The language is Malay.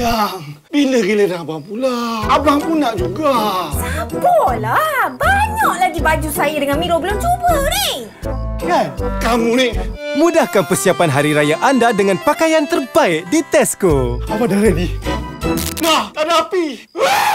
sayang. Bila giliran abang pula? Abang pun nak juga. Sabarlah. Banyak lagi baju saya dengan Miro belum cuba ni. Kan? Kamu ni. Mudahkan persiapan hari raya anda dengan pakaian terbaik di Tesco. Abang dah ready? Nah, ada api. Wah!